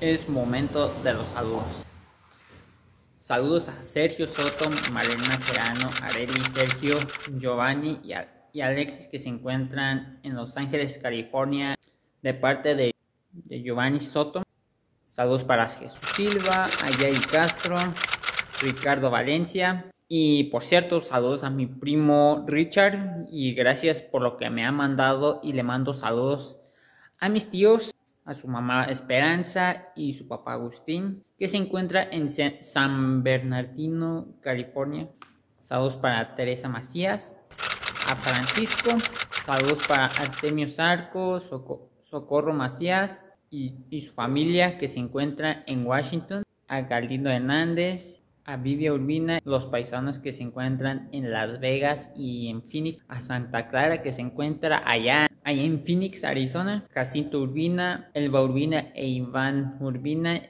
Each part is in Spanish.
es momento de los saludos. Saludos a Sergio Soto, Marina Serrano, Areli, Sergio, Giovanni y, Alexis que se encuentran en Los Ángeles, California, de parte de, Giovanni Soto. Saludos para Jesús Silva, Ayari Castro, Ricardo Valencia. Y por cierto, saludos a mi primo Richard y gracias por lo que me ha mandado y le mando saludos a mis tíos a su mamá Esperanza y su papá Agustín, que se encuentra en San Bernardino, California. Saludos para Teresa Macías, a Francisco, saludos para Artemio Sarco, Socorro Macías y, y, su familia que se encuentra en Washington, a Galdino Hernández, a Vivia Urbina, los paisanos que se encuentran en Las Vegas y en Phoenix, a Santa Clara que se encuentra allá Ahí en Phoenix, Arizona, Jacinto Urbina, Elba Urbina e Iván Urbina,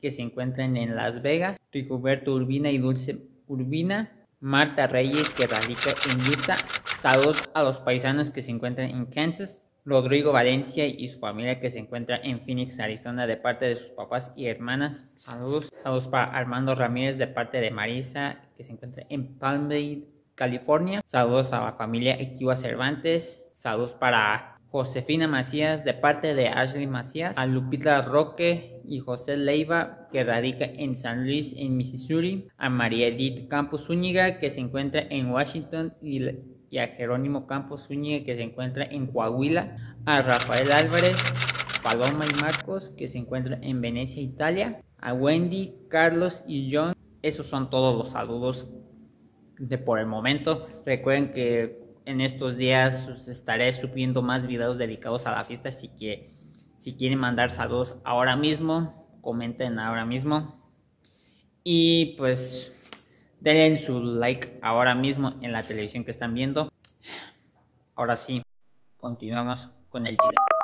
que se encuentran en Las Vegas, Rigoberto Urbina y Dulce Urbina, Marta Reyes, que radica en Utah, saludos a los paisanos que se encuentran en Kansas, Rodrigo Valencia y su familia que se encuentra en Phoenix, Arizona, de parte de sus papás y hermanas. Saludos. Saludos para Armando Ramírez de parte de Marisa, que se encuentra en Palm Bay, California. Saludos a la familia Equiva Cervantes. Saludos para Josefina Macías de parte de Ashley Macías, a Lupita Roque y José Leiva que radica en San Luis, en Missouri, a María Edith Campos Zúñiga que se encuentra en Washington y, y a Jerónimo Campos Zúñiga que se encuentra en Coahuila, a Rafael Álvarez, Paloma y Marcos que se encuentra en Venecia, Italia, a Wendy, Carlos y John. Esos son todos los saludos de por el momento. Recuerden que en estos días estaré subiendo más videos dedicados a la fiesta, así que si quieren mandar saludos ahora mismo, comenten ahora mismo. Y pues denle su like ahora mismo en la televisión que están viendo. Ahora sí, continuamos con el video.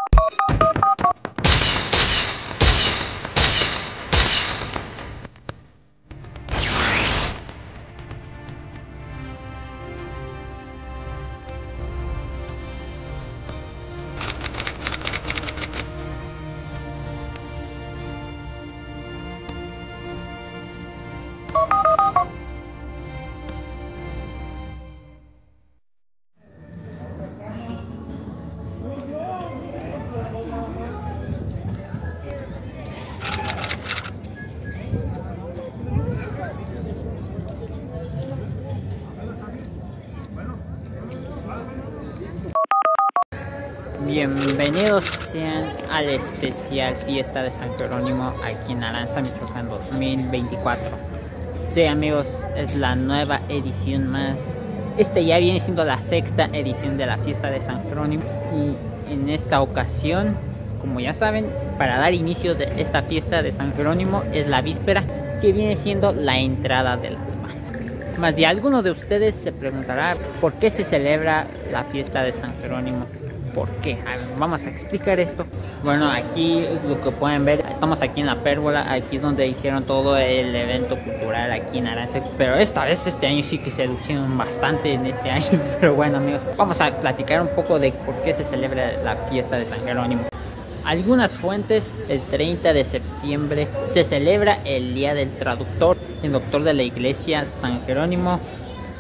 Especial fiesta de San Jerónimo aquí en Aranza, Michoacán 2024. Sí amigos, es la nueva edición más. Este ya viene siendo la sexta edición de la fiesta de San Jerónimo y en esta ocasión, como ya saben, para dar inicio de esta fiesta de San Jerónimo es la víspera que viene siendo la entrada de la semana. Más de alguno de ustedes se preguntará por qué se celebra la fiesta de San Jerónimo por qué. vamos a explicar esto. Bueno, aquí lo que pueden ver, estamos aquí en la pérgola, aquí es donde hicieron todo el evento cultural aquí en Aranza. Pero esta vez, este año sí que se lucieron bastante en este año. Pero bueno, amigos, vamos a platicar un poco de por qué se celebra la fiesta de San Jerónimo. Algunas fuentes, el 30 de septiembre se celebra el Día del Traductor, el doctor de la iglesia San Jerónimo,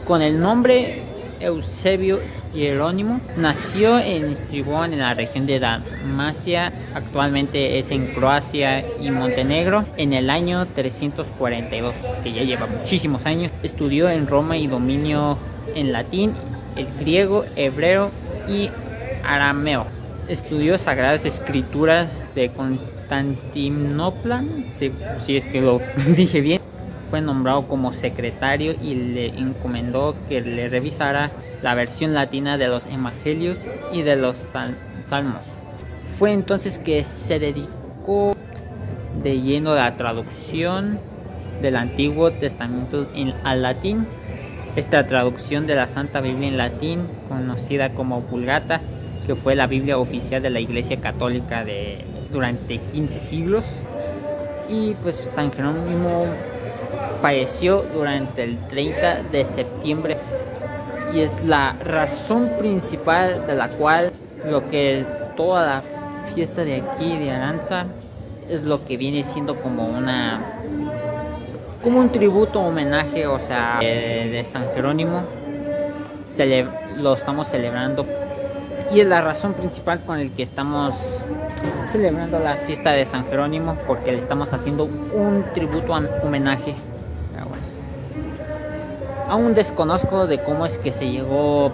con el nombre Eusebio Jerónimo nació en Stribon, en la región de Dalmacia, actualmente es en Croacia y Montenegro, en el año 342, que ya lleva muchísimos años. Estudió en Roma y dominio en latín, el griego, hebreo y arameo. Estudió Sagradas Escrituras de Constantinopla, si, si es que lo dije bien fue nombrado como secretario y le encomendó que le revisara la versión latina de los evangelios y de los salmos. Fue entonces que se dedicó de lleno a la traducción del Antiguo Testamento en, al latín. Esta traducción de la Santa Biblia en latín, conocida como Vulgata, que fue la Biblia oficial de la Iglesia Católica durante 15 siglos. Y pues San Jerónimo falleció durante el 30 de septiembre y es la razón principal de la cual lo que toda la fiesta de aquí de Aranza es lo que viene siendo como una como un tributo homenaje o sea de, San Jerónimo. Lo estamos celebrando. Y es la razón principal con el que estamos celebrando la fiesta de San Jerónimo porque le estamos haciendo un tributo homenaje aún desconozco de cómo es que se llegó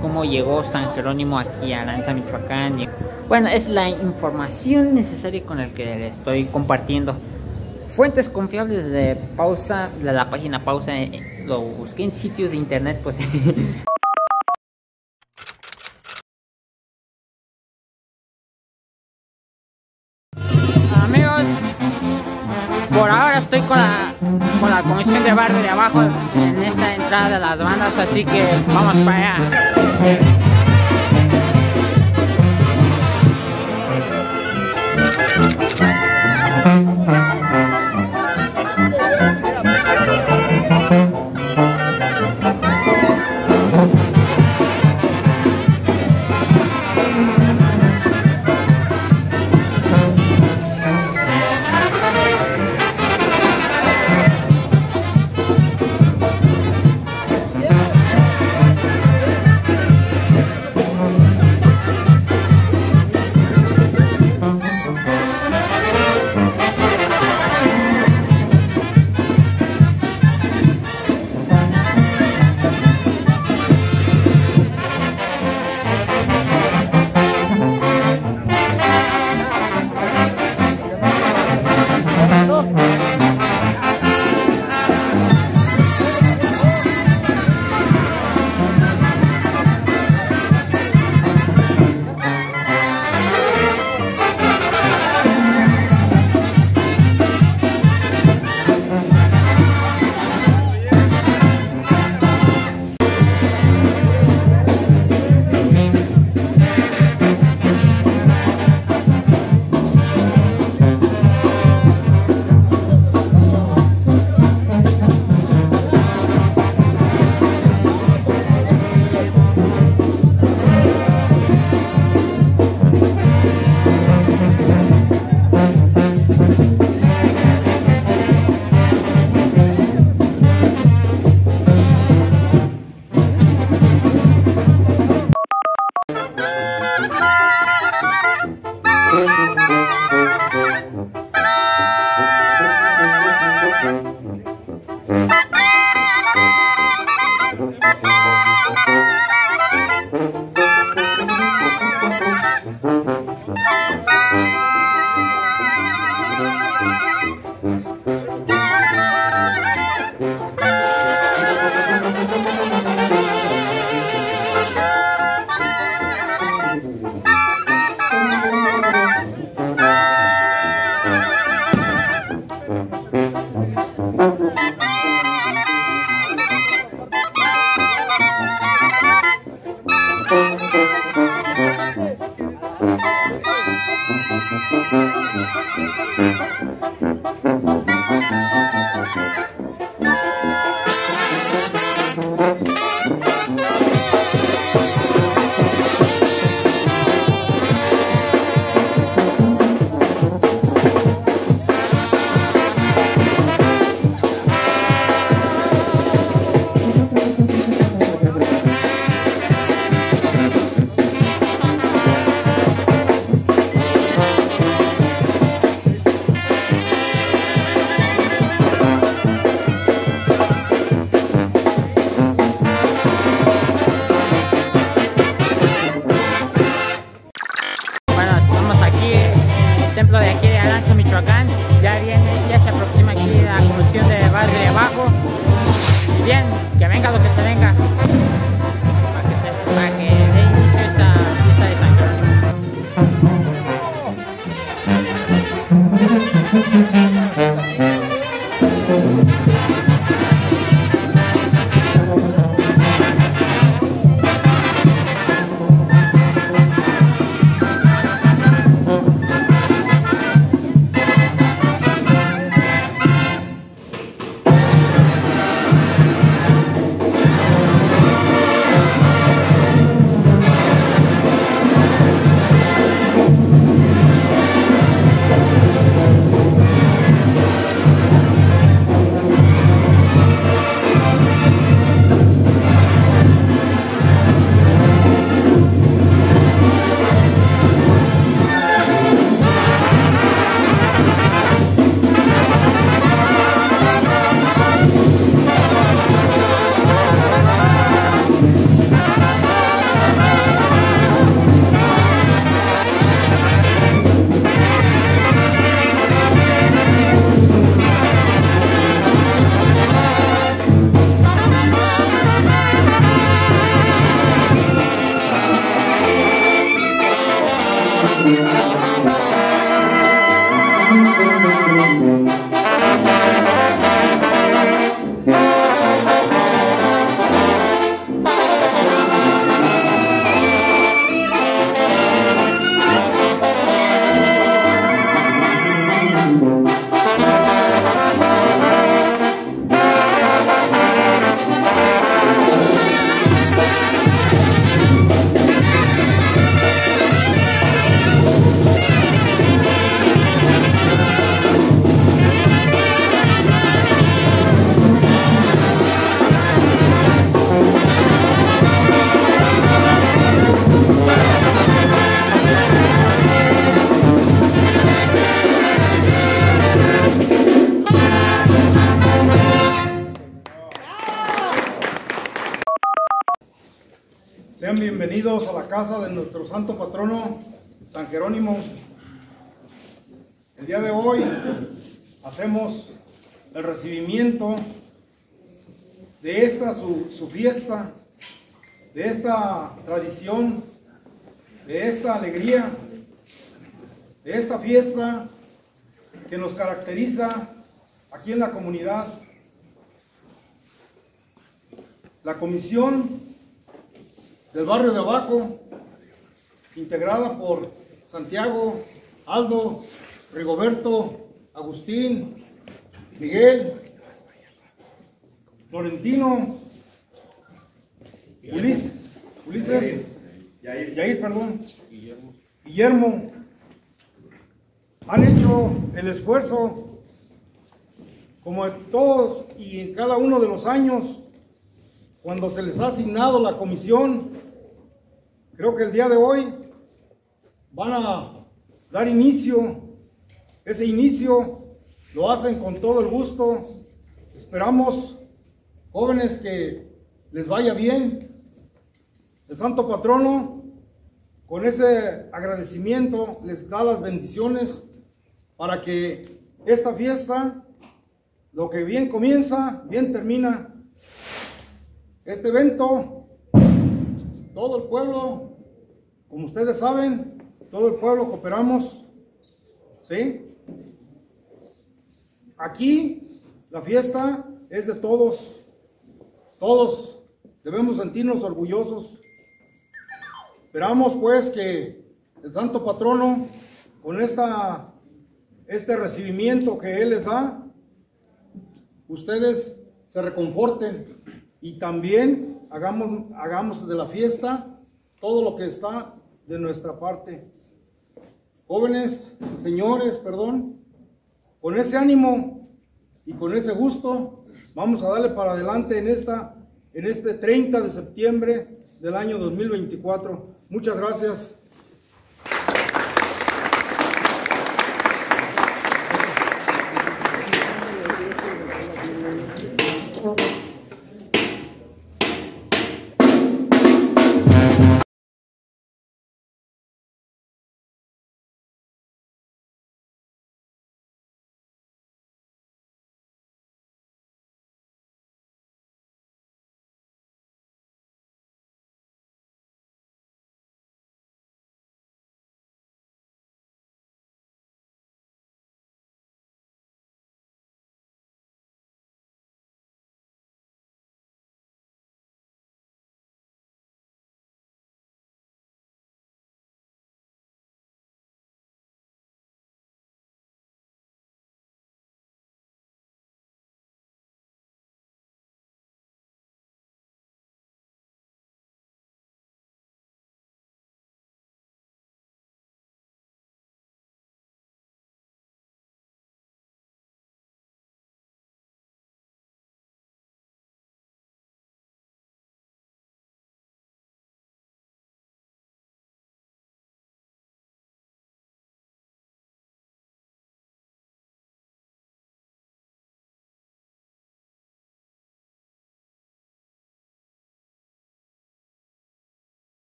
cómo llegó San Jerónimo aquí a Aranza, Michoacán. Bueno, es la información necesaria con la que le estoy compartiendo. Fuentes confiables de pausa, de la página pausa, eh, lo busqué en sitios de internet, pues estoy con la, con la comisión de barrio de abajo en esta entrada de las bandas, así que vamos para allá. Casa de nuestro santo patrono, San Jerónimo. El día de hoy hacemos el recibimiento de esta su, su fiesta, de esta tradición, de esta alegría, de esta fiesta que nos caracteriza aquí en la comunidad. La comisión del barrio de abajo, integrada por Santiago, Aldo, Rigoberto, Agustín, Miguel, Florentino, Ulises, Ulises, Yair, perdón, Guillermo, han hecho el esfuerzo, como en todos y en cada uno de los años, cuando se les ha asignado la comisión, creo que el día de hoy van a dar inicio. Ese inicio lo hacen con todo el gusto. Esperamos, jóvenes, que les vaya bien. El Santo Patrono, con ese agradecimiento, les da las bendiciones para que esta fiesta, lo que bien comienza, bien termina. Este evento, todo el pueblo, como ustedes saben, todo el pueblo cooperamos, ¿sí? Aquí la fiesta es de todos, todos debemos sentirnos orgullosos. Esperamos pues que el Santo Patrono, con esta, este recibimiento que Él les da, ustedes se reconforten y también hagamos, hagamos de la fiesta todo lo que está de nuestra parte. Jóvenes, señores, perdón, con ese ánimo y con ese gusto, vamos a darle para adelante en, esta, en este 30 de septiembre del año 2024. Muchas gracias.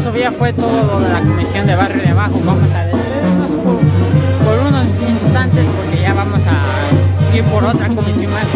Eso ya fue todo lo de la comisión de barrio de abajo. Vamos a detenernos por, por unos instantes porque ya vamos a ir por otra comisión más.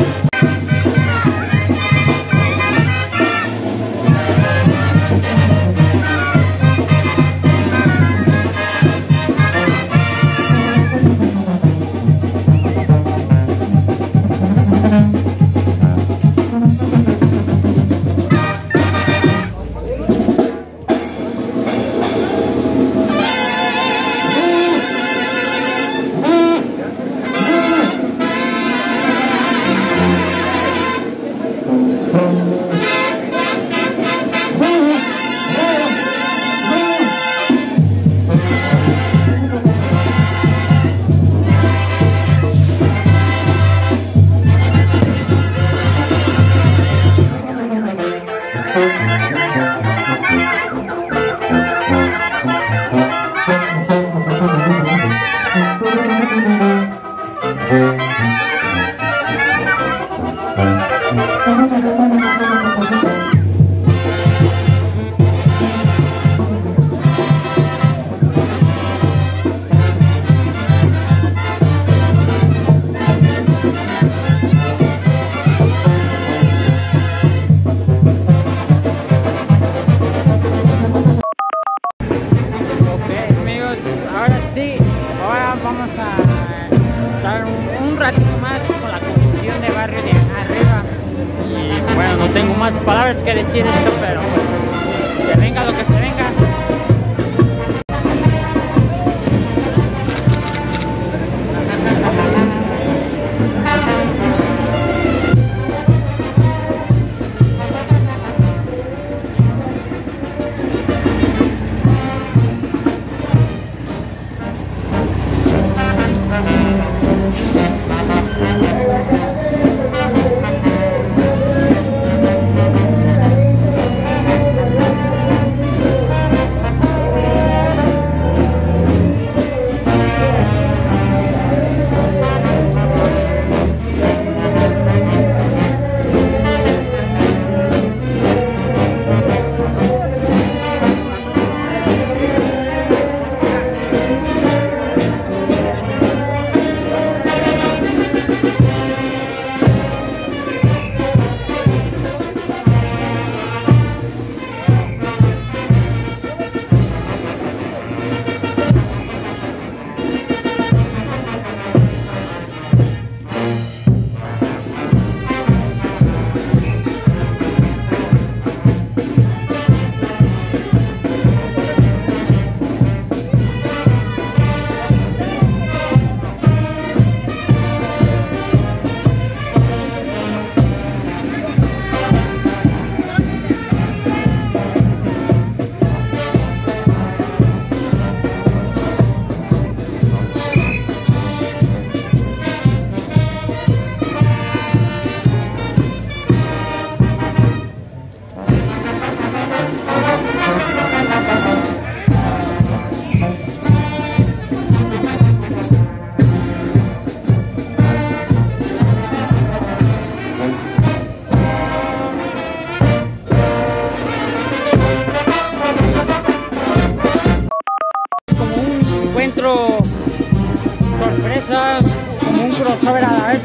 Como un crossover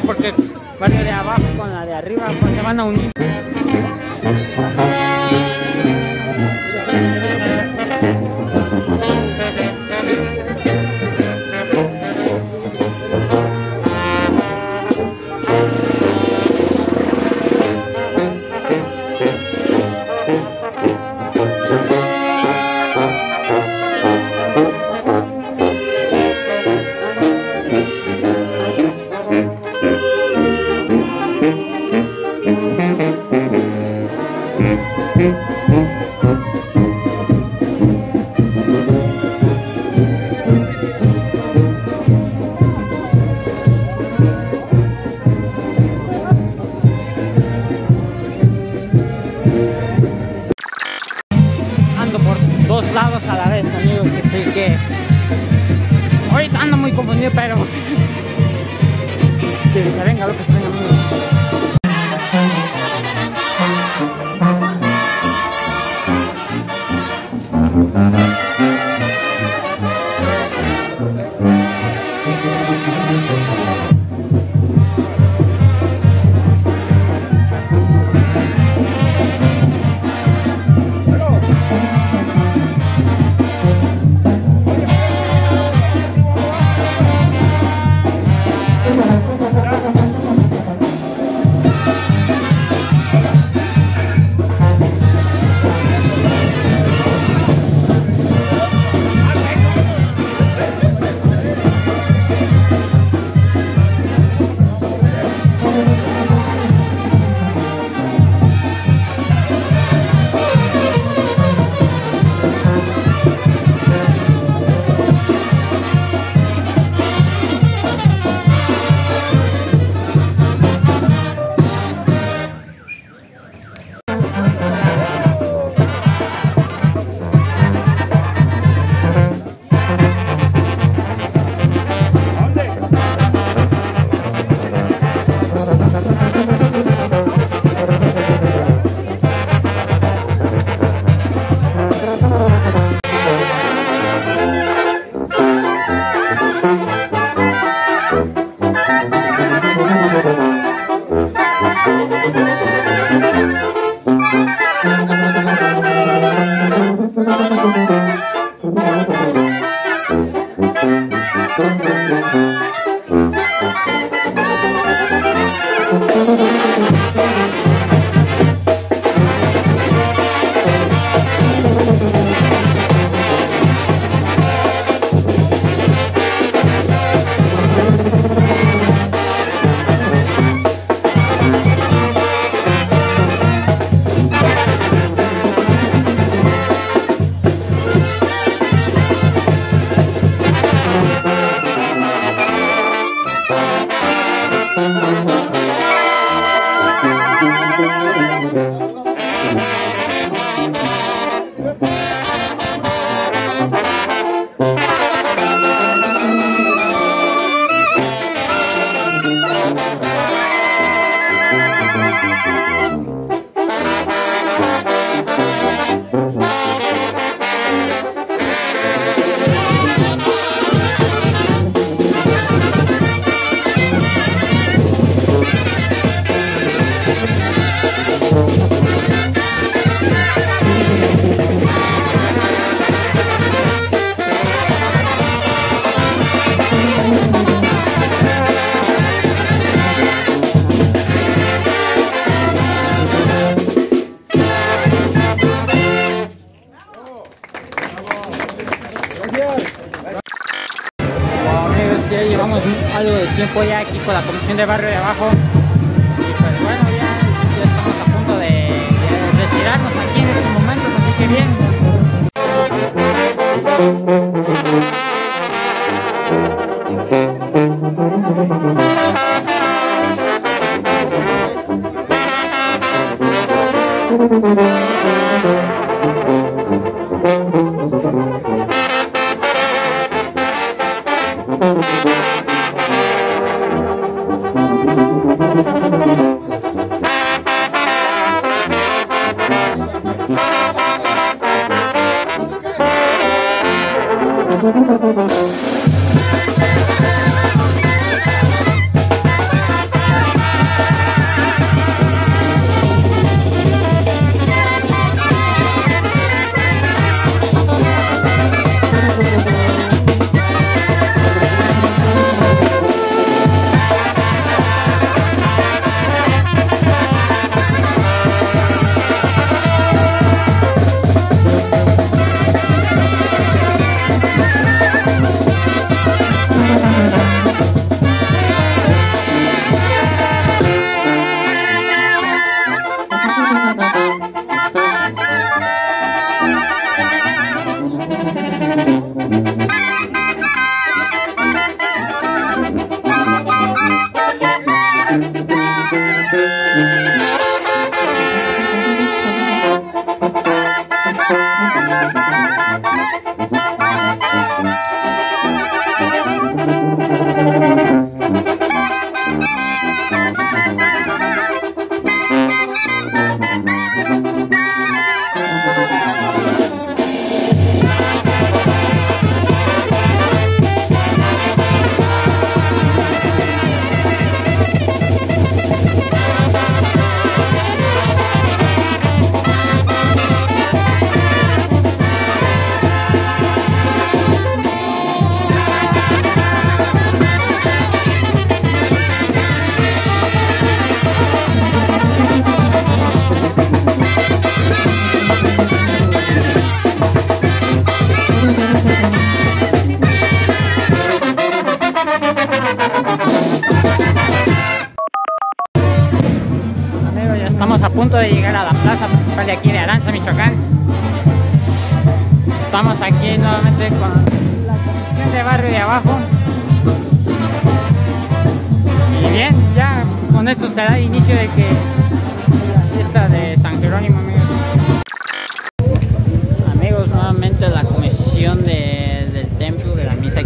Música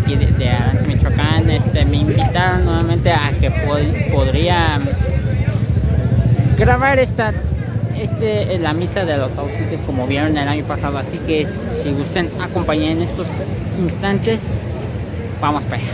de, Aranza, Michoacán, este, me invitaron nuevamente a que podría grabar esta este la misa de los ausentes como vieron el año pasado así que si gusten acompañar en estos instantes vamos para allá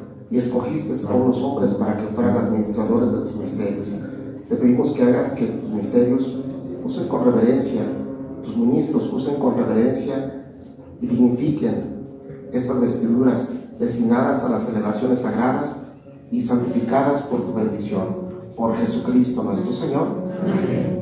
y escogiste a unos hombres para que fueran administradores de tus misterios. Te pedimos que hagas que tus misterios usen con reverencia, tus ministros usen con reverencia y dignifiquen estas vestiduras destinadas a las celebraciones sagradas y santificadas por tu bendición por Jesucristo nuestro Señor. En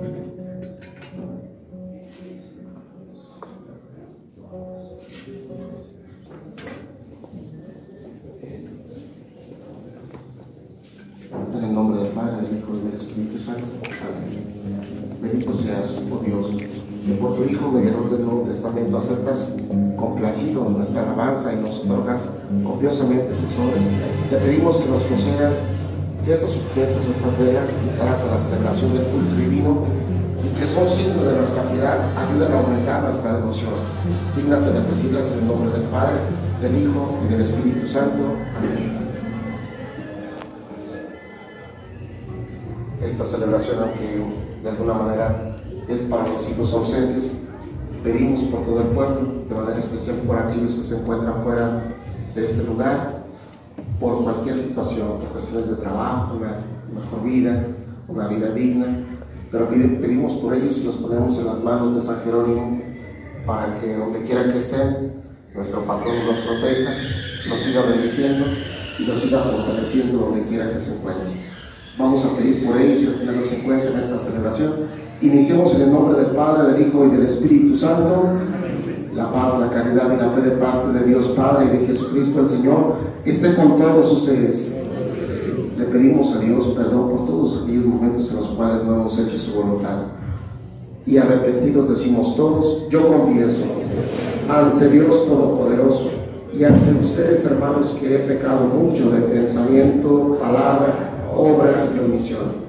Testamento, aceptas complacido nuestra alabanza y nos otorgas copiosamente tus obras. Te pedimos que nos concedas estos objetos, estas velas, dedicadas a la celebración del culto divino, y que son signo de nuestra piedad, ayuden a aumentar nuestra devoción. Dígnate de bendecirlas en el nombre del Padre, del Hijo y del Espíritu Santo. Amén. Esta celebración, aunque de alguna manera es para los hijos ausentes, pedimos por todo el pueblo, de manera especial por aquellos que se encuentran fuera de este lugar, por cualquier situación, por cuestiones de trabajo, una mejor vida, una vida digna, pero pedimos por ellos y los ponemos en las manos de San Jerónimo para que donde quiera que estén, nuestro patrón los proteja, los siga bendiciendo y los siga fortaleciendo donde quiera que se encuentren. Vamos a pedir por ellos que nos encuentren en esta celebración. Iniciemos en el nombre del Padre, del Hijo y del Espíritu Santo. La paz, la caridad y la fe de parte de Dios Padre y de Jesucristo el Señor esté con todos ustedes. Le pedimos a Dios perdón por todos aquellos momentos en los cuales no hemos hecho su voluntad. Y arrepentidos decimos todos, yo confieso ante Dios Todopoderoso y ante ustedes, hermanos, que he pecado mucho de pensamiento, palabra, obra y omisión.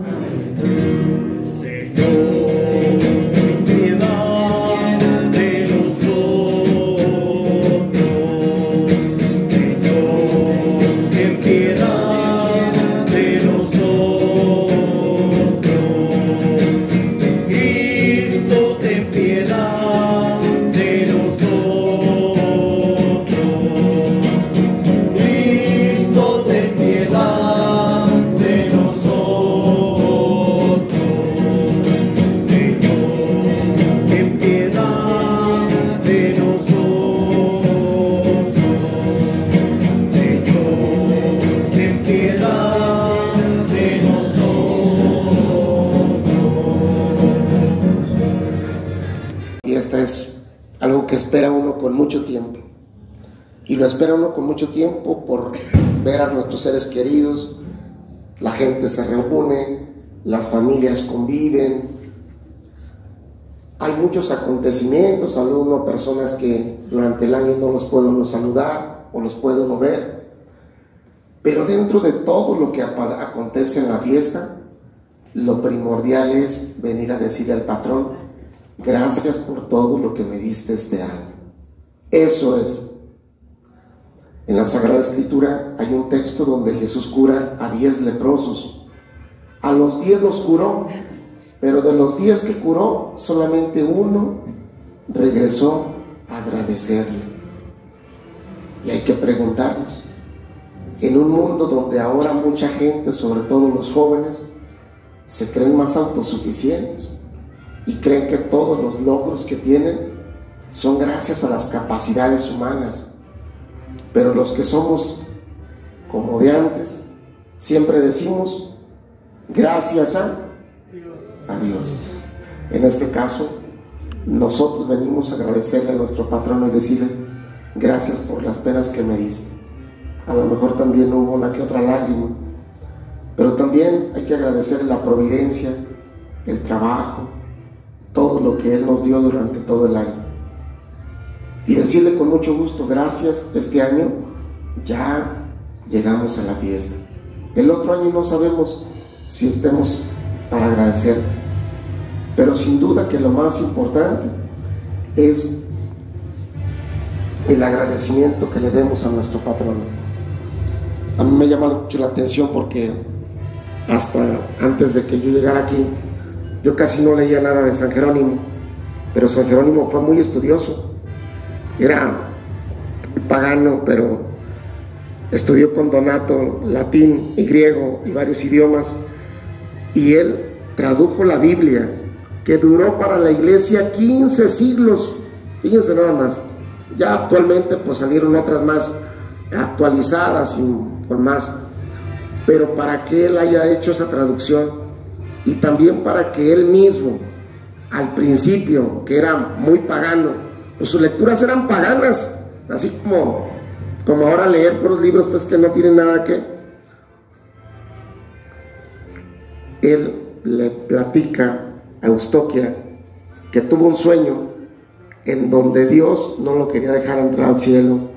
Lo espera uno con mucho tiempo por ver a nuestros seres queridos, la gente se reúne, las familias conviven, hay muchos acontecimientos, saludo a personas que durante el año no los puede uno saludar o los puede uno ver, pero dentro de todo lo que acontece en la fiesta, lo primordial es venir a decirle al patrón, gracias por todo lo que me diste este año. Eso es en la Sagrada Escritura hay un texto donde Jesús cura a diez leprosos. A los diez los curó, pero de los diez que curó, solamente uno regresó a agradecerle. Y hay que preguntarnos, en un mundo donde ahora mucha gente, sobre todo los jóvenes, se creen más autosuficientes y creen que todos los logros que tienen son gracias a las capacidades humanas pero los que somos como de antes, siempre decimos gracias a, Dios. En este caso, nosotros venimos a agradecerle a nuestro patrono y decirle gracias por las penas que me diste. A lo mejor también hubo una que otra lágrima, pero también hay que agradecerle la providencia, el trabajo, todo lo que Él nos dio durante todo el año y decirle con mucho gusto, gracias, este año ya llegamos a la fiesta. El otro año no sabemos si estemos para agradecer, pero sin duda que lo más importante es el agradecimiento que le demos a nuestro patrón. A mí me ha llamado mucho la atención porque hasta antes de que yo llegara aquí, yo casi no leía nada de San Jerónimo, pero San Jerónimo fue muy estudioso era pagano, pero estudió con Donato latín y griego y varios idiomas, y él tradujo la Biblia, que duró para la iglesia 15 siglos, fíjense nada más, ya actualmente pues salieron otras más actualizadas y con más, pero para que él haya hecho esa traducción y también para que él mismo, al principio, que era muy pagano, pues sus lecturas eran paganas, así como, como ahora leer por los libros, pues que no tienen nada que... Él le platica a Eustoquia que tuvo un sueño en donde Dios no lo quería dejar entrar al cielo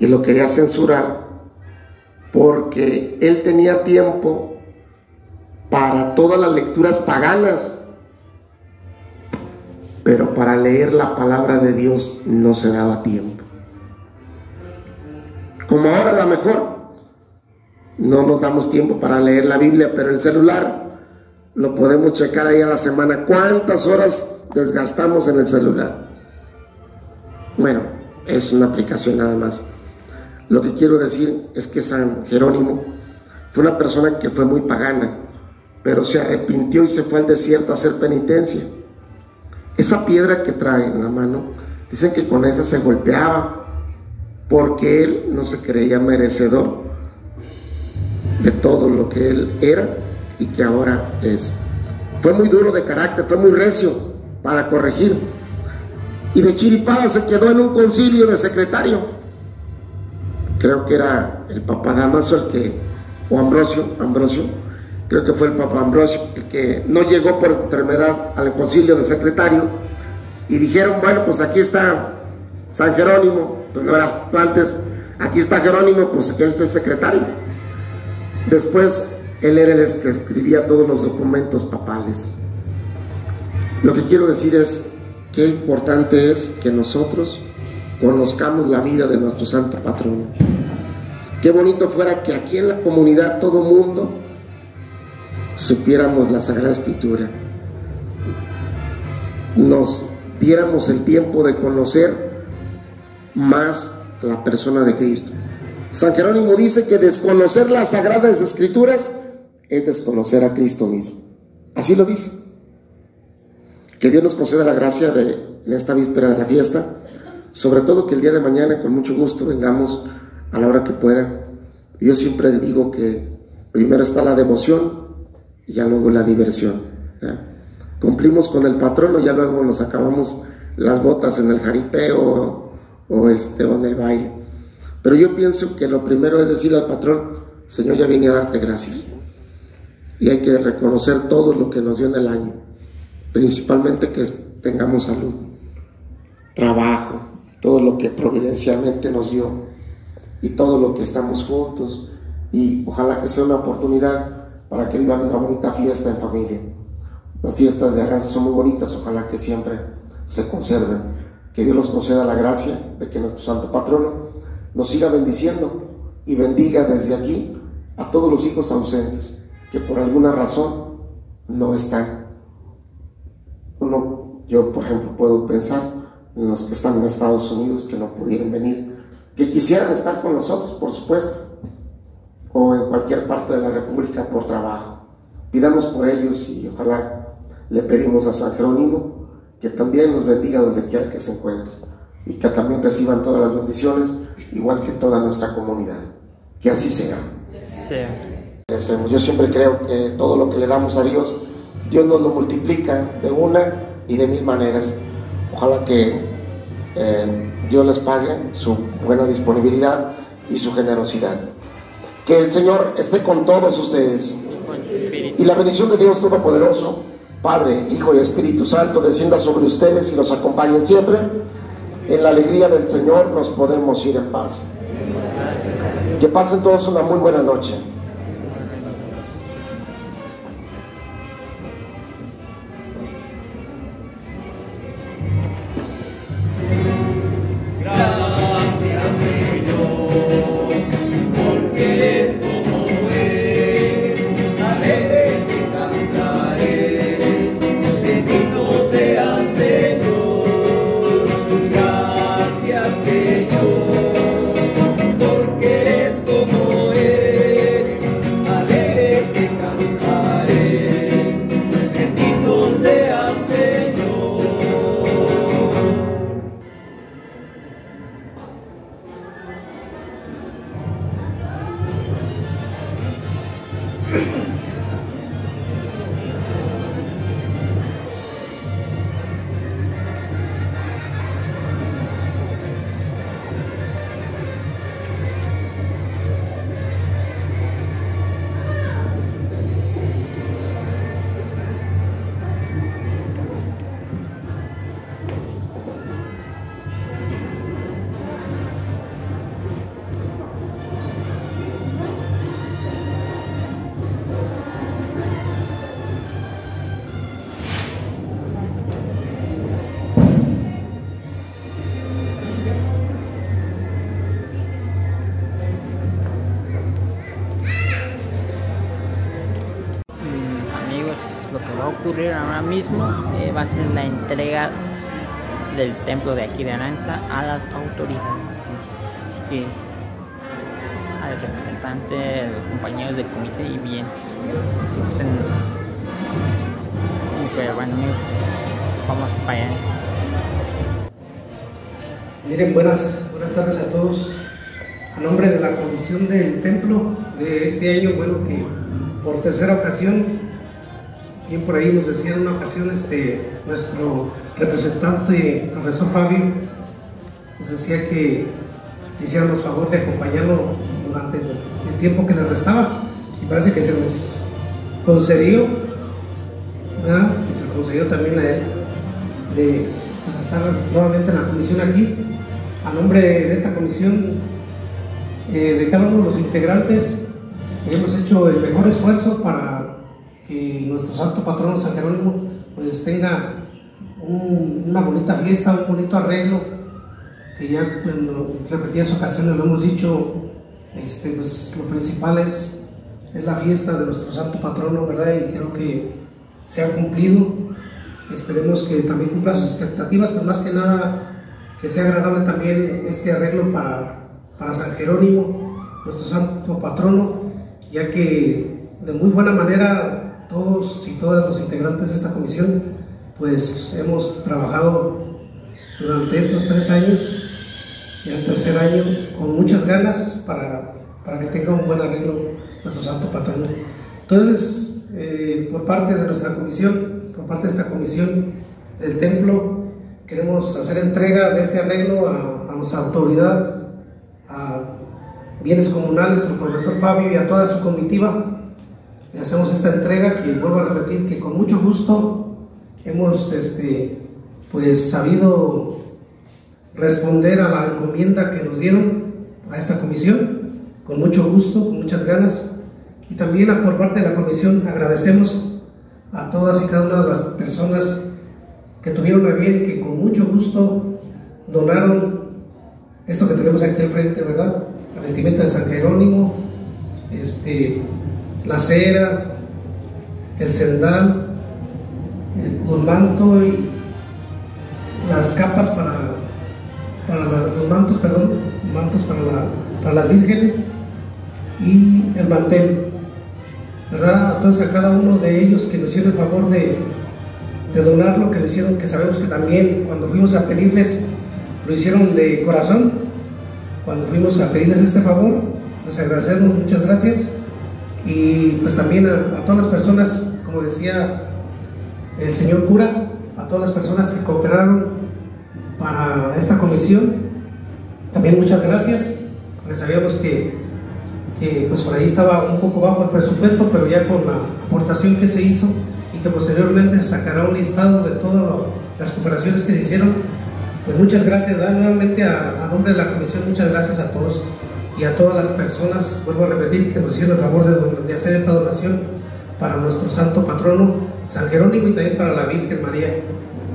y lo quería censurar porque él tenía tiempo para todas las lecturas paganas, pero para leer la palabra de Dios no se daba tiempo. Como ahora a lo mejor no nos damos tiempo para leer la Biblia, pero el celular lo podemos checar ahí a la semana. ¿Cuántas horas desgastamos en el celular? Bueno, es una aplicación nada más. Lo que quiero decir es que San Jerónimo fue una persona que fue muy pagana, pero se arrepintió y se fue al desierto a hacer penitencia. Esa piedra que trae en la mano, dicen que con esa se golpeaba porque él no se creía merecedor de todo lo que él era y que ahora es. Fue muy duro de carácter, fue muy recio para corregir. Y de chiripada se quedó en un concilio de secretario. Creo que era el Papa Damaso el que, o Ambrosio, Ambrosio, creo que fue el Papa Ambrosio el que no llegó por enfermedad al concilio de secretario. Y dijeron, bueno, pues aquí está San Jerónimo, tú no eras antes, aquí está Jerónimo, pues que es el secretario. Después él era el que escribía todos los documentos papales. Lo que quiero decir es qué importante es que nosotros conozcamos la vida de nuestro santo patrono. Qué bonito fuera que aquí en la comunidad todo mundo supiéramos la Sagrada Escritura. Nos diéramos el tiempo de conocer más la persona de Cristo. San Jerónimo dice que desconocer las Sagradas Escrituras es desconocer a Cristo mismo. Así lo dice. Que Dios nos conceda la gracia de, en esta víspera de la fiesta, sobre todo que el día de mañana con mucho gusto vengamos a la hora que pueda. Yo siempre digo que primero está la devoción y ya luego la diversión. Cumplimos con el patrono, ya luego nos acabamos las botas en el jaripeo o, este, o en el baile. Pero yo pienso que lo primero es decir al patrón, Señor, ya vine a darte gracias y hay que reconocer todo lo que nos dio en el año, principalmente que tengamos salud, trabajo, todo lo que providencialmente nos dio y todo lo que estamos juntos y ojalá que sea una oportunidad para que vivan una bonita fiesta en familia. Las fiestas de Arganza son muy bonitas, ojalá que siempre se conserven. Que Dios nos conceda la gracia de que nuestro santo patrono nos siga bendiciendo y bendiga desde aquí a todos los hijos ausentes que por alguna razón no están. Uno, yo por ejemplo puedo pensar en los que están en Estados Unidos que no pudieron venir, que quisieran estar con nosotros, por supuesto, o en cualquier parte de la República por trabajo. Pidamos por ellos y ojalá le pedimos a San Jerónimo que también nos bendiga donde quiera que se encuentre y que también reciban todas las bendiciones, igual que toda nuestra comunidad. Que así sea. Yo siempre creo que todo lo que le damos a Dios, Dios nos lo multiplica de una y de mil maneras. Ojalá que eh, Dios les pague su buena disponibilidad y su generosidad. Que el Señor esté con todos ustedes. Y la bendición de Dios Todopoderoso, Padre, Hijo y Espíritu Santo, descienda sobre ustedes y los acompañe siempre. En la alegría del Señor nos podemos ir en paz. Que pasen todos una muy buena noche. Ahora mismo eh, va a ser la entrega del templo de aquí de Aranza a las autoridades. Así que al representante, a los compañeros del comité y bien. Si pero bueno, vamos para allá. Miren, buenas, buenas tardes a todos. A nombre de la comisión del templo de este año, bueno, que por tercera ocasión Bien, por ahí nos decía en una ocasión este, nuestro representante, profesor Fabio, nos decía que hiciéramos favor de acompañarlo durante el tiempo que le restaba y parece que se nos concedió, ¿verdad? Y se concedió también a él de pues, estar nuevamente en la comisión aquí. A nombre de esta comisión, eh, de cada uno de los integrantes, hemos hecho el mejor esfuerzo para que nuestro santo patrono San Jerónimo pues tenga una bonita fiesta, un bonito arreglo, que ya en repetidas ocasiones lo hemos dicho, este, pues, lo principal es, es la fiesta de nuestro santo patrono, ¿verdad? Y creo que se ha cumplido. Esperemos que también cumpla sus expectativas, pero más que nada que sea agradable también este arreglo para, para San Jerónimo, nuestro santo patrono, ya que de muy buena manera todos y todas los integrantes de esta comisión, pues hemos trabajado durante estos tres años y el tercer año con muchas ganas para, para que tenga un buen arreglo nuestro santo patrono. Entonces, eh, por parte de nuestra comisión, por parte de esta comisión del templo, queremos hacer entrega de este arreglo a nuestra autoridad, a bienes comunales, al profesor Fabio y a toda su comitiva le hacemos esta entrega que vuelvo a repetir que con mucho gusto hemos este, pues sabido responder a la encomienda que nos dieron a esta comisión con mucho gusto, con muchas ganas y también por parte de la comisión agradecemos a todas y cada una de las personas que tuvieron a bien y que con mucho gusto donaron esto que tenemos aquí al frente, ¿verdad? La vestimenta de San Jerónimo, este, la cera, el cendal, los mantos y las capas para, para los mantos, perdón, mantos para, para las vírgenes y el mantel. ¿Verdad? Entonces a cada uno de ellos que nos hicieron el favor de, de donar lo que lo hicieron, que sabemos que también cuando fuimos a pedirles, lo hicieron de corazón, cuando fuimos a pedirles este favor, les agradecemos, muchas gracias y pues también a, todas las personas, como decía el señor cura, a todas las personas que cooperaron para esta comisión, también muchas gracias, porque sabíamos que, que pues por ahí estaba un poco bajo el presupuesto, pero ya con la aportación que se hizo y que posteriormente se sacará un listado de todas las cooperaciones que se hicieron, pues muchas gracias, nuevamente a, a nombre de la comisión, muchas gracias a todos y a todas las personas, vuelvo a repetir, que nos hicieron el favor de, hacer esta donación para nuestro santo patrono, San Jerónimo, y también para la Virgen María.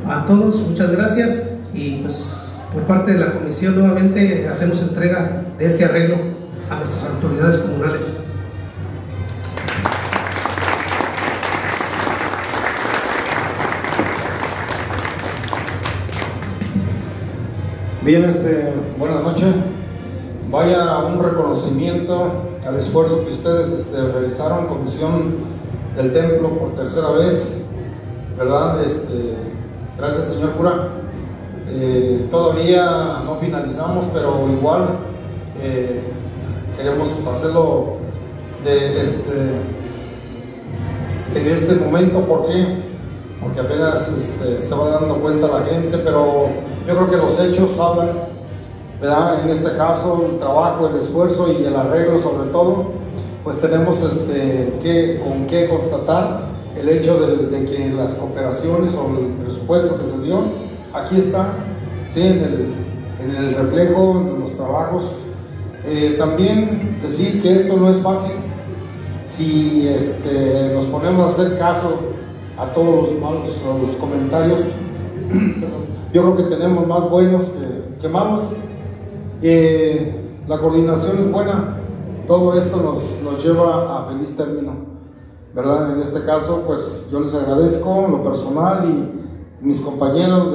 A todos, muchas gracias y pues por parte de la comisión nuevamente hacemos entrega de este arreglo a nuestras autoridades comunales. Bien, este, buenas noches vaya un reconocimiento al esfuerzo que ustedes este, realizaron, Comisión del Templo, por tercera vez, ¿verdad? Este, gracias, señor cura. Eh, todavía no finalizamos, pero igual eh, queremos hacerlo de, este, en este momento. ¿Por qué? Porque apenas se va dando cuenta la gente, pero yo creo que los hechos hablan, En este caso, el trabajo, el esfuerzo y el arreglo sobre todo, pues tenemos este, que, con qué constatar el hecho de, que las cooperaciones o el presupuesto que se dio, aquí está, ¿sí? en, el, en el reflejo, en los trabajos. Eh, también decir que esto no es fácil, si este, nos ponemos a hacer caso a todos los malos los comentarios, yo creo que tenemos más buenos que, malos. Eh, la coordinación es buena, todo esto nos, lleva a feliz término, ¿verdad? En este caso, pues yo les agradezco lo personal y mis compañeros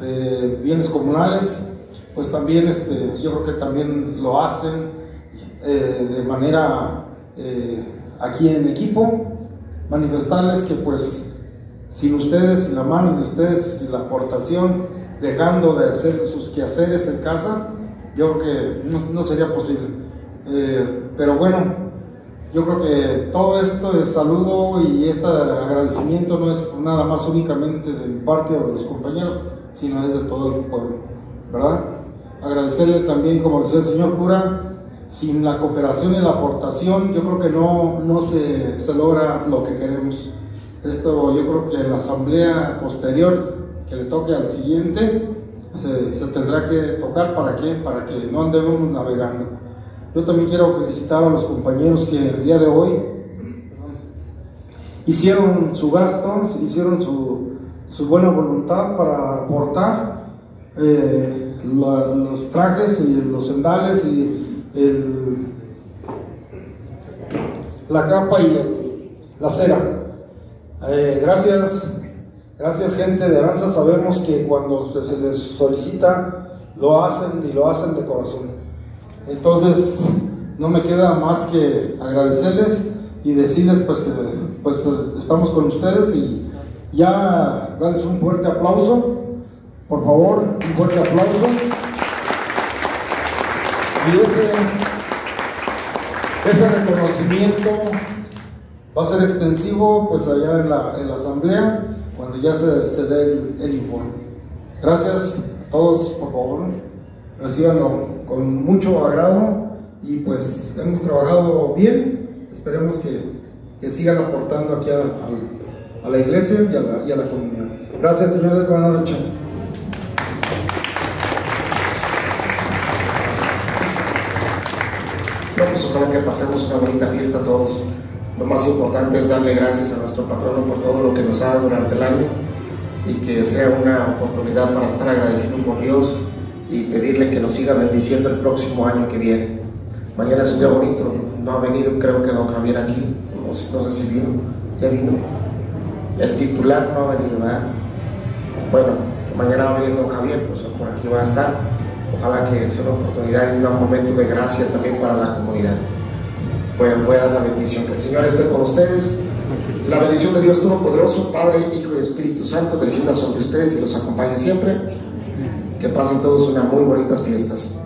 de, bienes comunales, pues también este, yo creo que también lo hacen eh, de manera eh, aquí en equipo, manifestarles que pues sin ustedes, sin la mano de ustedes, sin la aportación, dejando de hacer sus quehaceres en casa, yo creo que no, sería posible. Eh, pero bueno, yo creo que todo esto de saludo y este agradecimiento no es nada más únicamente de mi parte o de los compañeros, sino es de todo el pueblo, ¿verdad? Agradecerle también, como decía el señor cura, sin la cooperación y la aportación, yo creo que no, no se, se, logra lo que queremos. Esto yo creo que la asamblea posterior que le toque al siguiente se, tendrá que tocar para qué, para que no andemos navegando. Yo también quiero felicitar a los compañeros que el día de hoy hicieron su gasto, hicieron su, su buena voluntad para aportar eh, los trajes y los sendales y la capa y la cera. Eh, gracias, gracias gente de Aranza. Sabemos que cuando se, les solicita, lo hacen y lo hacen de corazón. Entonces, no me queda más que agradecerles y decirles pues que pues, estamos con ustedes y ya darles un fuerte aplauso. Por favor, un fuerte aplauso. Y ese, reconocimiento va a ser extensivo pues allá en la, asamblea ya se, dé el, informe. Gracias a todos, por favor, recibanlo con mucho agrado y pues hemos trabajado bien, esperemos que, sigan aportando aquí a, la iglesia y a la, comunidad. Gracias señores, buenas noches. Pues ojalá que pasemos una bonita fiesta todos. Lo más importante es darle gracias a nuestro patrono por todo lo que nos ha dado durante el año y que sea una oportunidad para estar agradecido con Dios y pedirle que nos siga bendiciendo el próximo año que viene. Mañana es un día bonito, no ha venido creo que don Javier aquí, no, sé si vino, ya vino. El titular no ha venido, ¿verdad? Bueno, mañana va a venir don Javier, pues por aquí va a estar Ojalá que sea una oportunidad y un momento de gracia también para la comunidad. Bueno, voy la bendición. Que el Señor esté con ustedes. La bendición de Dios Todopoderoso, Padre, Hijo y Espíritu Santo, descienda sobre ustedes y los acompañe siempre. Que pasen todos unas muy bonitas fiestas.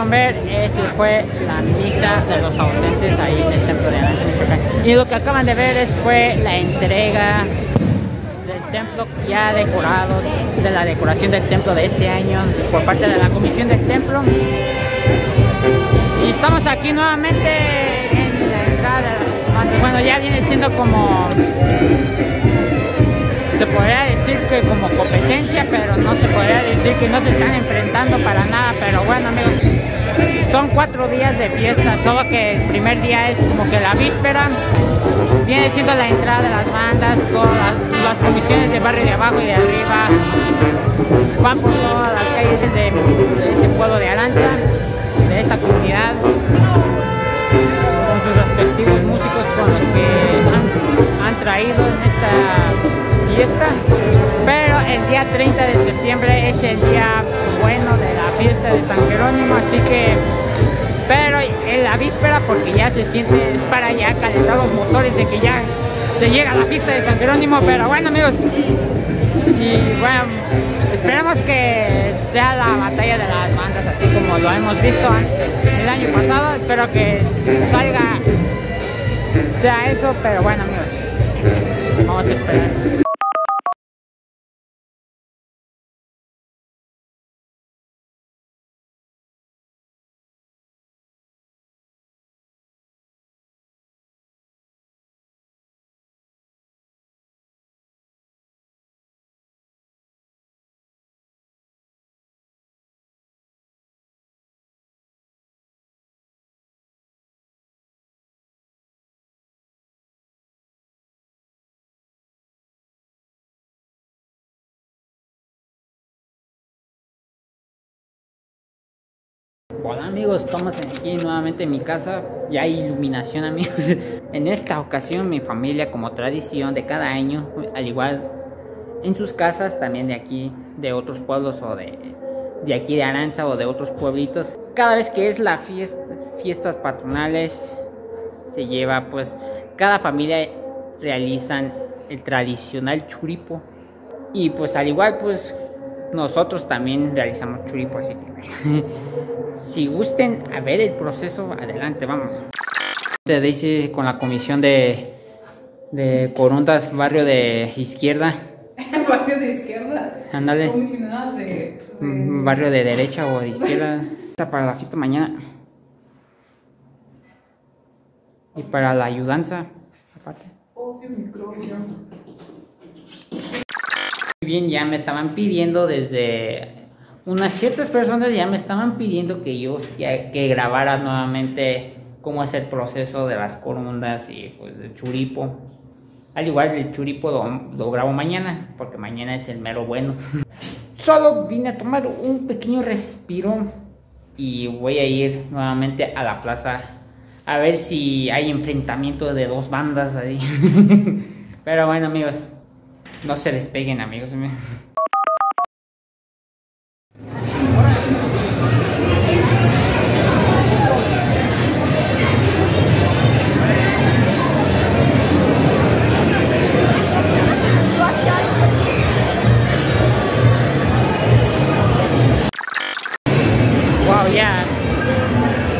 Pudieron ver, esa fue la misa de los ausentes ahí en el templo de Aranza, Michoacán. Y lo que acaban de ver es, fue la entrega del templo ya decorado, de la decoración del templo de este año por parte de la comisión del templo. Y estamos aquí nuevamente en la entrada, bueno, ya viene siendo como se podría decir que como competencia, pero no se podría decir que no se están enfrentando para nada. Pero bueno, amigos, son cuatro días de fiesta, solo que el primer día es como que la víspera. Viene siendo la entrada de las bandas, todas las, comisiones de barrio de abajo y de arriba van por todas las calles de, este pueblo de Aranza, de esta comunidad, con sus respectivos músicos con los que han traído en esta Pero el día 30 de septiembre es el día bueno de la fiesta de San Jerónimo, así que pero en la víspera porque ya se siente, es para ya calentar los motores de que ya se llega a la fiesta de San Jerónimo, pero bueno amigos, y bueno, esperemos que sea la batalla de las bandas así como lo hemos visto el año pasado, espero que salga, sea eso, pero bueno amigos, vamos a esperar. Hola amigos, estamos aquí nuevamente en mi casa, ya hay iluminación amigos. En esta ocasión mi familia como tradición de cada año, al igual en sus casas también de aquí, de otros pueblos o de, de aquí de Aranza o de otros pueblitos, cada vez que es la fiesta, fiestas patronales se lleva pues, cada familia realizan el tradicional churipo. Y pues al igual pues nosotros también realizamos churipo, así que si gusten a ver el proceso, adelante, vamos. Te dice con la comisión de, de Corundas, barrio de izquierda. barrio de izquierda. Ándale. De, de- Mm, Barrio de derecha o de izquierda. Está para la fiesta mañana. Y para la ayudanza, aparte. Obvio, microbio. Bien, ya me estaban pidiendo desde unas ciertas personas ya me estaban pidiendo que yo que grabara nuevamente cómo es el proceso de las corundas y pues del churipo. Al igual el churipo lo, lo grabo mañana, porque mañana es el mero bueno. Solo vine a tomar un pequeño respiro y voy a ir nuevamente a la plaza a ver si hay enfrentamiento de dos bandas ahí. Pero bueno amigos, no se despeguen amigos.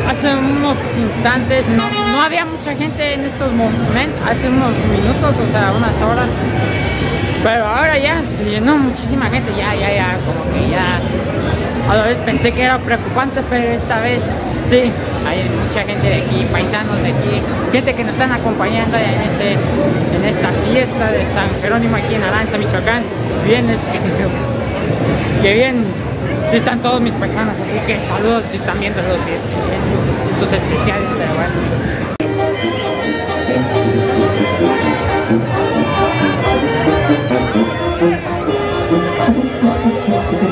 Hace unos instantes no, no había mucha gente en estos momentos, hace unos minutos, o sea, unas horas. Pero ahora ya se llenó muchísima gente, ya, ya, ya, como que ya. A la vez pensé que era preocupante, pero esta vez sí, hay mucha gente de aquí, paisanos de aquí, gente que nos están acompañando en, este, en esta fiesta de San Jerónimo aquí en Aranza, Michoacán. Bien, es que, que bien, sí están todos mis paisanos, así que saludos y también saludos bien, bien, tus especiales, pero bueno.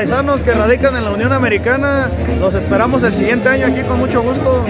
paisanos que radican en la Unión Americana. Los esperamos el siguiente año aquí con mucho gusto.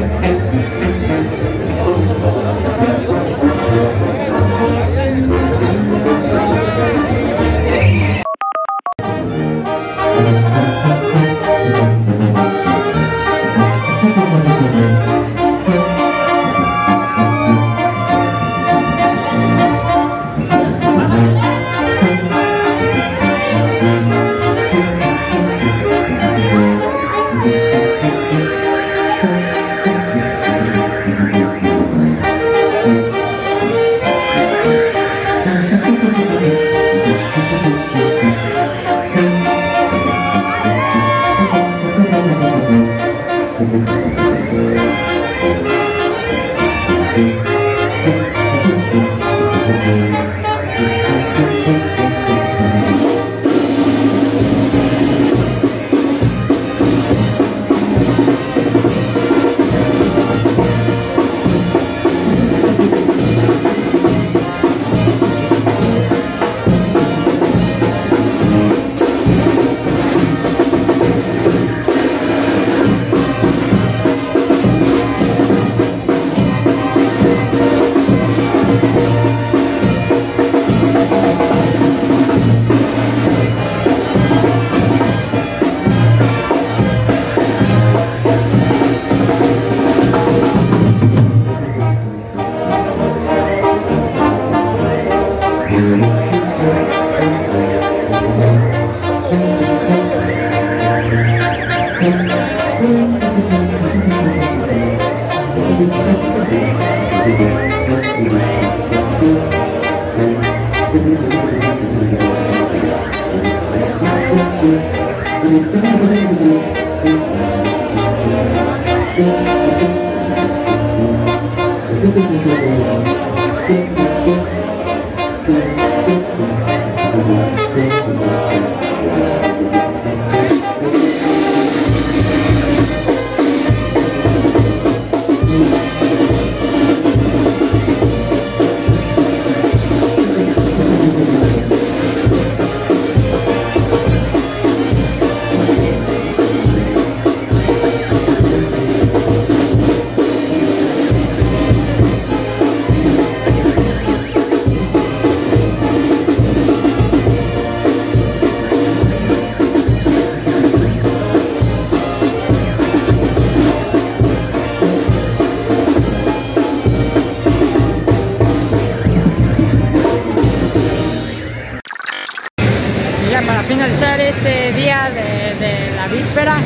Para finalizar este día de, la víspera,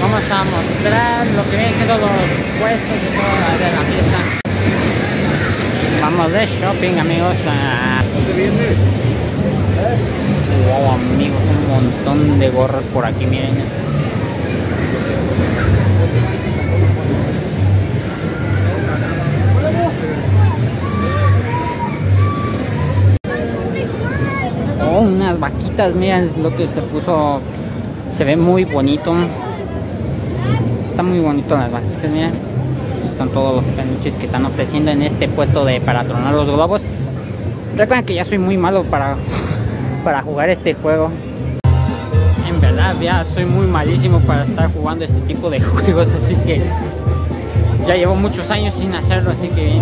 vamos a mostrar lo que vienen siendo los puestos de la fiesta. Vamos de shopping, amigos. ¿Dónde vienes? Wow, amigos, un montón de gorras por aquí, miren. Oh, unas vaquitas, miren lo que se puso. Se ve muy bonito. Está muy bonito las vaquitas, miren. Están todos los peluches que están ofreciendo en este puesto de para tronar los globos. Recuerden que ya soy muy malo para, para jugar este juego. En verdad, ya soy muy malísimo para estar jugando este tipo de juegos, así que ya llevo muchos años sin hacerlo, así que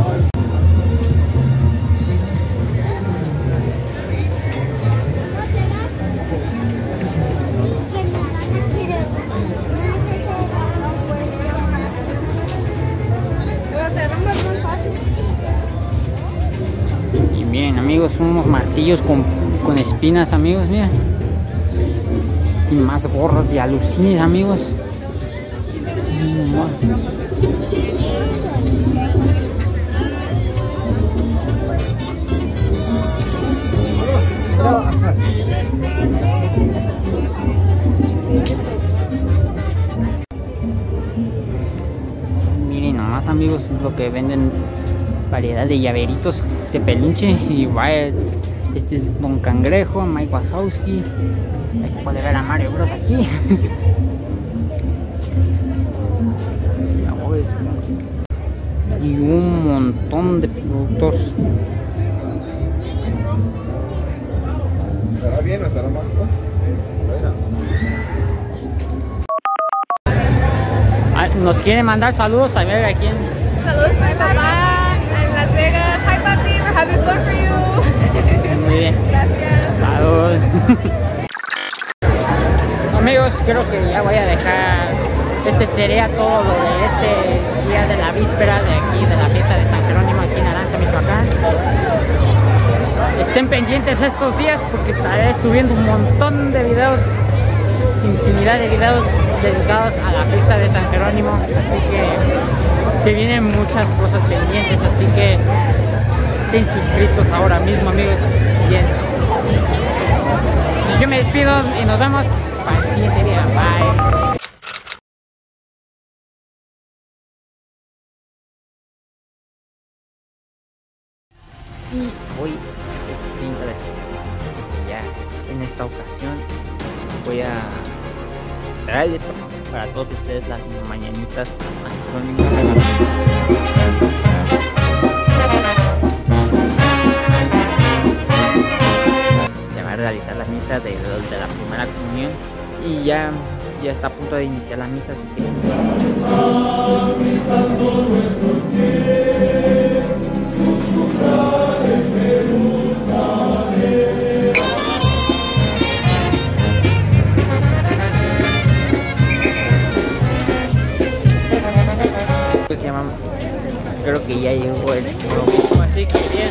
unos martillos con, con espinas amigos, miren. Y más gorros de alucines amigos. Miren nomás amigos lo que venden variedad de llaveritos de peluche y vaya este es Don Cangrejo, Mike Wazowski. Ahí se puede ver a Mario Bros aquí. Y un montón de productos. ¿Estará bien o estará mal? Ah, nos quiere mandar saludos a ver a quién. Saludos a mi papá en Las Vegas. Hi papi, we're having fun for you. muy bien Amigos, creo que ya voy a dejar. Este sería todo de este día de la víspera de aquí, de la fiesta de San Jerónimo aquí en Aranza, Michoacán. Estén pendientes estos días porque estaré subiendo un montón de videos, infinidad de videos dedicados a la fiesta de San Jerónimo. Así que se vienen muchas cosas pendientes, así que estén suscritos ahora mismo, amigos. Bien. Yo me despido y nos vemos para el siguiente día. Bye. Y hoy es 30 de septiembre. Ya en esta ocasión voy a traerles para todos ustedes las mañanitas San Jerónimo. Realizar la misa de, de la primera comunión y ya, ya está a punto de iniciar la misa, así que... Pues ya vamos, creo que ya llegó el así que bien.